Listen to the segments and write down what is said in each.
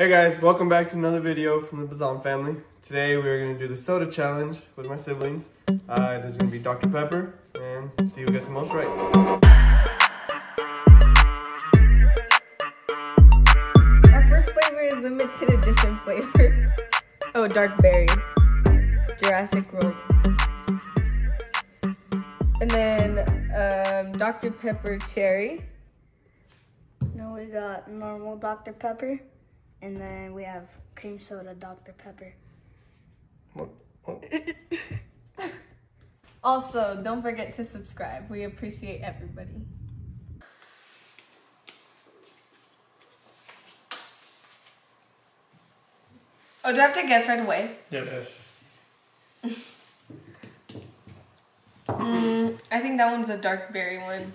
Hey guys, welcome back to another video from the Bazan family. Today we're going to do the soda challenge with my siblings. Uh, it is going to be Dr. Pepper and see who gets the most right. Our first flavor is limited edition flavor. Oh, dark berry. Jurassic World. And then um, Dr. Pepper cherry. No, we got normal Dr. Pepper, and then we have cream soda Dr. Pepper. What? what? Also, don't forget to subscribe. We appreciate everybody. Oh, do I have to guess right away? Yes. Mm, I think that one's a dark berry one.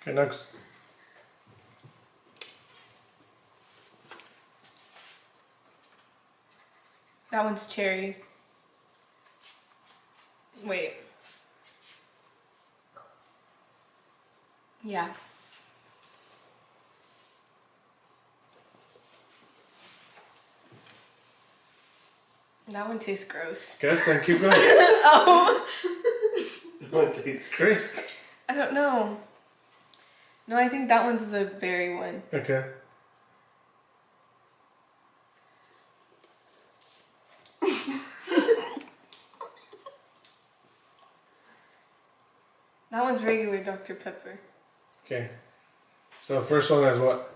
Okay, next. That one's cherry. Wait. Yeah. That one tastes gross. Guess, then oh. keep going. Oh, Great. I don't know. No, I think that one's the berry one. Okay. That one's regular Dr. Pepper. Okay. So first one is what?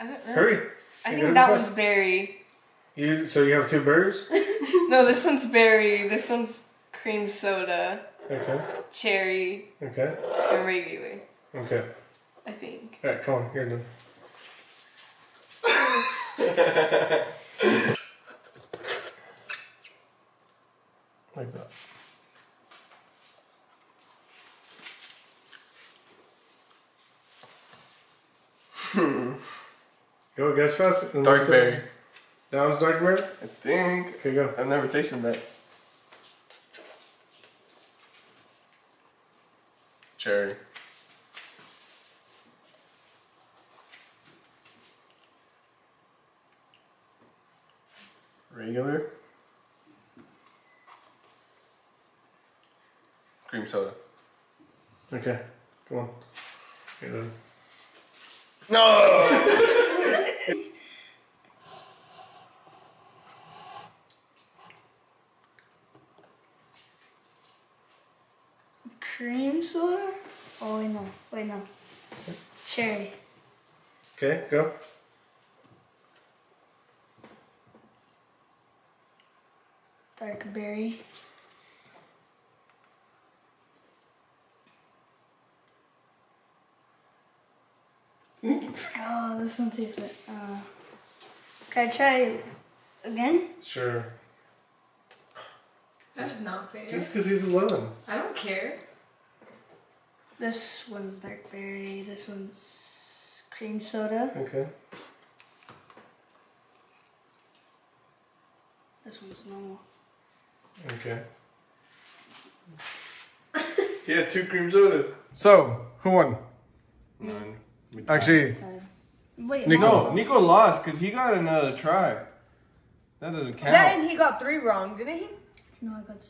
I don't know. Hurry. I think that one's berry. You so you have two berries? No, this one's berry. This one's cream soda, Okay. cherry, Okay. and regular. Okay. I think. All right, come on, you're like that. Go, guess fast. Dark berry. That was dark berry? I think. Okay, go. I've never tasted that. Cherry. Regular. Cream soda. Okay, come on. No! Cream soda? Oh, wait, no. Wait, no. Cherry. Okay, go. Dark berry. Oh, this one tastes like. Uh, can I try again? Sure. That's not fair. Just because he's 11. I don't care. This one's dark berry. This one's cream soda. Okay. This one's normal. Okay. He had two cream sodas. So, who won? None. Actually, Wait, Nico. No, Nico lost because he got another try. That doesn't count. That and he got three wrong, didn't he? no, I got two.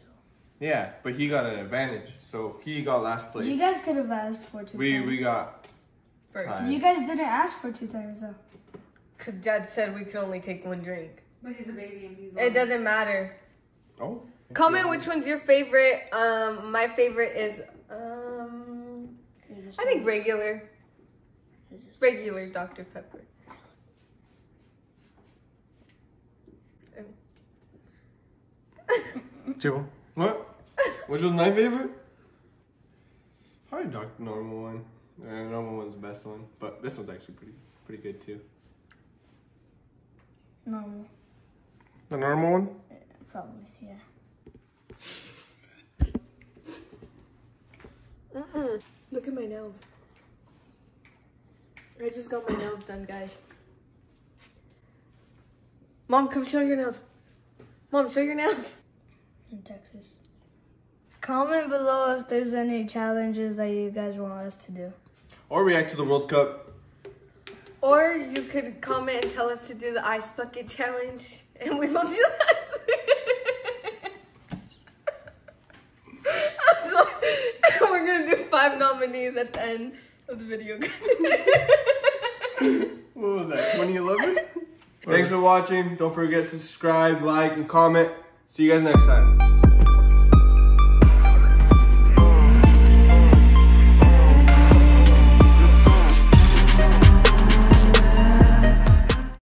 Yeah, but he got an advantage, so he got last place. You guys could have asked for two we times. we got First. time. You guys didn't ask for two times though. Because dad said we could only take one drink. But he's a baby and he's It doesn't matter. Oh. Comment which one's your favorite. Um, my favorite is um, I think regular, regular Dr Pepper. Jibble. What? Which was my favorite? Probably Doctor Normal one. Uh, normal one's the best one, but this one's actually pretty pretty good too. Normal, The normal one? probably, yeah. Look at my nails. I just got my nails done, guys. Mom, come show your nails. Mom, show your nails. In Texas. Comment below if there's any challenges that you guys want us to do. Or react to the World Cup. Or you could comment and tell us to do the ice bucket challenge, and we will do that. so, we're gonna do five nominees at the end of the video. What was that? 2011? Thanks for watching. Don't forget to subscribe, like, and comment. See you guys next time.